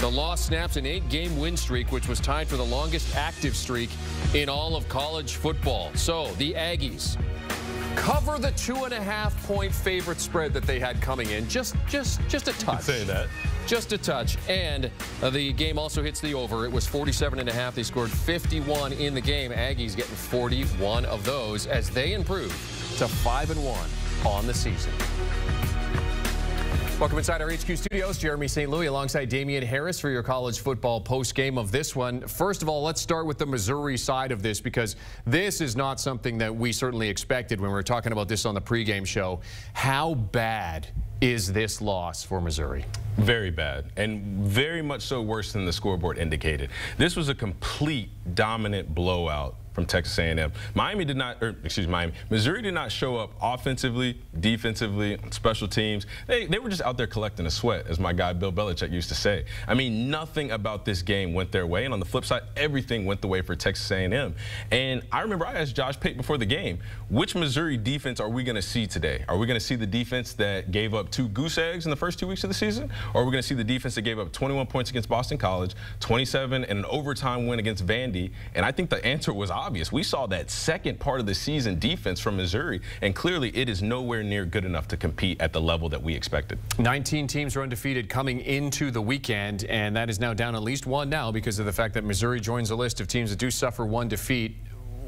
The loss snaps an eight-game win streak, which was tied for the longest active streak in all of college football. So the Aggies cover the two and a half point favorite spread that they had coming in. Just, just, just a touch. Say that. Just a touch. And uh, the game also hits the over. It was 47 and a half. They scored 51 in the game. Aggies getting 41 of those as they improve to 5 and 1 on the season. Welcome inside our HQ studios. Jeremy St. Louis alongside Damien Harris for your college football post game of this one. First of all, let's start with the Missouri side of this because this is not something that we certainly expected when we were talking about this on the pregame show. How bad is this loss for Missouri? Very bad, and very much so worse than the scoreboard indicated. This was a complete dominant blowout from Texas A&M. Miami did not, or excuse me, Miami, Missouri did not show up offensively, defensively, special teams. They, they were just out there collecting a sweat, as my guy Bill Belichick used to say. I mean, nothing about this game went their way, and on the flip side, everything went the way for Texas A&M. And I remember I asked Josh Pate before the game, which Missouri defense are we going to see today? Are we going to see the defense that gave up two goose eggs in the first two weeks of the season, or are we going to see the defense that gave up 21 points against Boston College, 27 and an overtime win against Vandy? And I think the answer was obvious. We saw that second part of the season defense from Missouri, and clearly it is nowhere near good enough to compete at the level that we expected. 19 teams are undefeated coming into the weekend, and that is now down at least one now because of the fact that Missouri joins a list of teams that do suffer one defeat.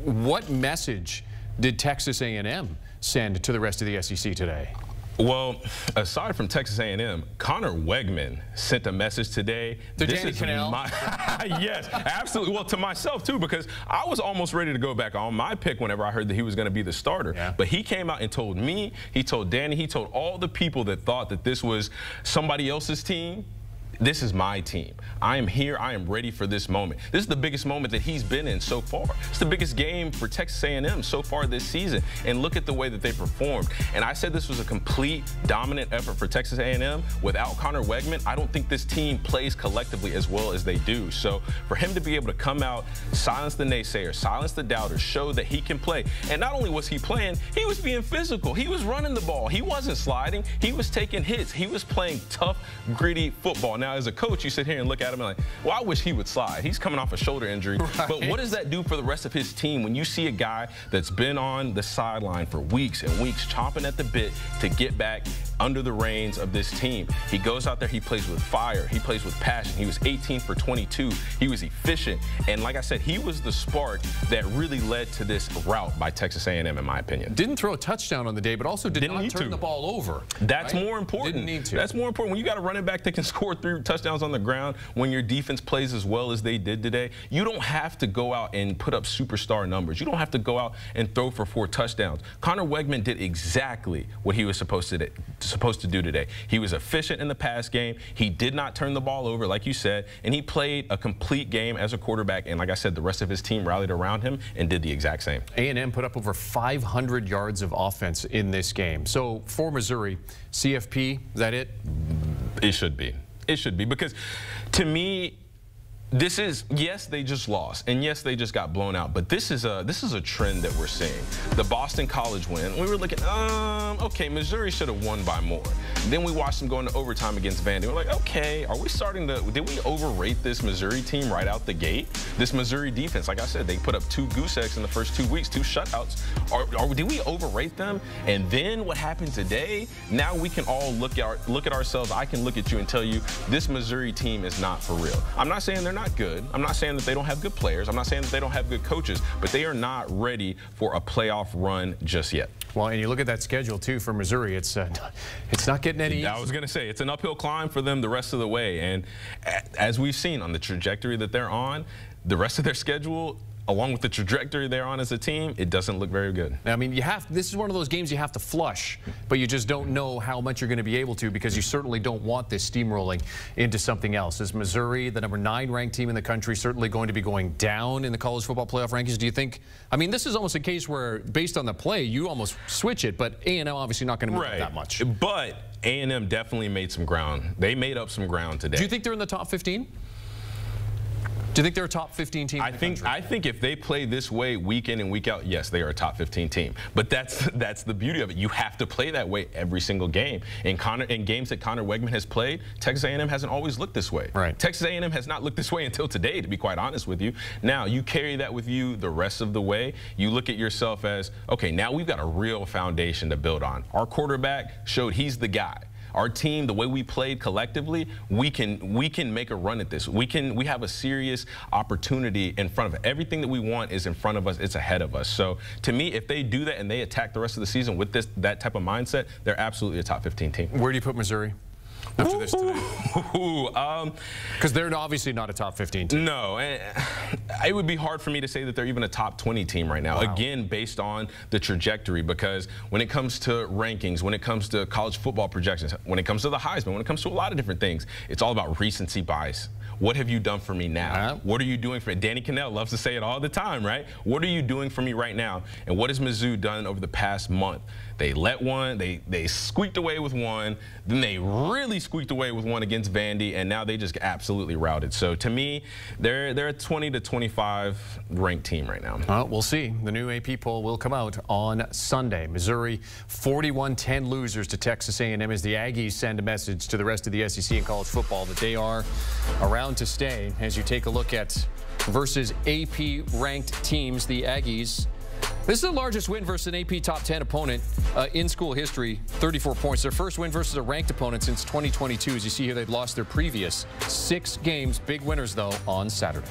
What message did Texas A&M send to the rest of the SEC today? Well, aside from Texas A&M, Conner Weigman sent a message today. To this Danny Kanell? My, yes, absolutely. Well, to myself, too, because I was almost ready to go back on my pick whenever I heard that he was going to be the starter. Yeah. But he came out and told me, he told Danny, he told all the people that thought that this was somebody else's team, this is my team. I am here. I am ready for this moment. This is the biggest moment that he's been in so far. It's the biggest game for Texas A&M so far this season. And look at the way that they performed. And I said this was a complete dominant effort for Texas A&M. Without Conner Weigman, I don't think this team plays collectively as well as they do. So for him to be able to come out, silence the naysayers, silence the doubters, show that he can play. And not only was he playing, he was being physical. He was running the ball. He wasn't sliding. He was taking hits. He was playing tough, gritty football. Now, as a coach, you sit here and look at him and like, well, I wish he would slide. He's coming off a shoulder injury. Right. But what does that do for the rest of his team when you see a guy that's been on the sideline for weeks and weeks, chomping at the bit to get back under the reins of this team. He goes out there, he plays with fire, he plays with passion. He was 18 for 22. He was efficient. And like I said, he was the spark that really led to this route by Texas A&M, in my opinion. Didn't throw a touchdown on the day, but also did Didn't not turn to. the ball over. That's right? more important. Didn't need to. That's more important. When you got a running back that can score three touchdowns on the ground, when your defense plays as well as they did today, you don't have to go out and put up superstar numbers. You don't have to go out and throw for four touchdowns. Conner Weigman did exactly what he was supposed to, supposed to do today. He was efficient in the pass game. He did not turn the ball over, like you said, and he played a complete game as a quarterback. And like I said, the rest of his team rallied around him and did the exact same. A&M put up over 500 yards of offense in this game. So for Missouri, CFP, is that it? It should be. It should be because to me, this is yes they just lost and yes they just got blown out but this is a this is a trend that we're seeing. The boston college win we were looking um okay missouri should have won by more. Then we watched them go into overtime against vandy. We're like okay are we starting to did we overrate this missouri team right out the gate? This missouri defense like i said they put up two goose eggs in the first two weeks two shutouts. Are, are did we overrate them? And then what happened today? Now we can all look at our, look at ourselves. I can look at you and tell you this missouri team is not for real. I'm not saying they're not not good. I'm not saying that they don't have good players. I'm not saying that they don't have good coaches, but they are not ready for a playoff run just yet. Well, and you look at that schedule, too, for Missouri. It's uh, it's not getting any I was going to say, it's an uphill climb for them the rest of the way. And as we've seen on the trajectory that they're on, the rest of their schedule along with the trajectory they're on as a team, it doesn't look very good. I mean, you have this is one of those games you have to flush, but you just don't know how much you're going to be able to because you certainly don't want this steamrolling into something else. Is Missouri, the number nine ranked team in the country, certainly going to be going down in the college football playoff rankings? Do you think? I mean, this is almost a case where, based on the play, you almost switch it, but A&M obviously not going to move right. that much. But A&M definitely made some ground. They made up some ground today. Do you think they're in the top 15? Do you think they're a top 15 team? I think country? I think if they play this way week in and week out, yes, they are a top 15 team. But that's that's the beauty of it. You have to play that way every single game. In Conner in games that Conner Weigman has played, Texas A&M hasn't always looked this way. Right. Texas A&M has not looked this way until today, to be quite honest with you. Now you carry that with you the rest of the way. You look at yourself as okay. Now we've got a real foundation to build on. Our quarterback showed he's the guy our team, the way we played collectively, we can we can make a run at this. We can we have a serious opportunity in front of us. Everything that we want is in front of us. It's ahead of us. So to me, if they do that and they attack the rest of the season with this that type of mindset, they're absolutely a top 15 team. Where do you put Missouri? After this today? Because um, they're obviously not a top 15 team. No, it would be hard for me to say that they're even a top 20 team right now. Wow. Again, based on the trajectory, because when it comes to rankings, when it comes to college football projections, when it comes to the Heisman, when it comes to a lot of different things, it's all about recency bias. What have you done for me now? Uh -huh. What are you doing for me? Danny Kanell loves to say it all the time, right? What are you doing for me right now? And what has Mizzou done over the past month? They let one, they they squeaked away with one, then they really squeaked away with one against Vandy, and now they just absolutely routed. So to me, they're they're a 20 to 25 ranked team right now. Well, we'll see. The new AP poll will come out on Sunday. Missouri 41-10 losers to Texas A&M as the Aggies send a message to the rest of the SEC and college football that they are around to stay. As you take a look at versus AP ranked teams, the Aggies this is the largest win versus an AP top 10 opponent uh, in school history, 34 points. Their first win versus a ranked opponent since 2022. As you see here, they've lost their previous six games. Big winners, though, on Saturday.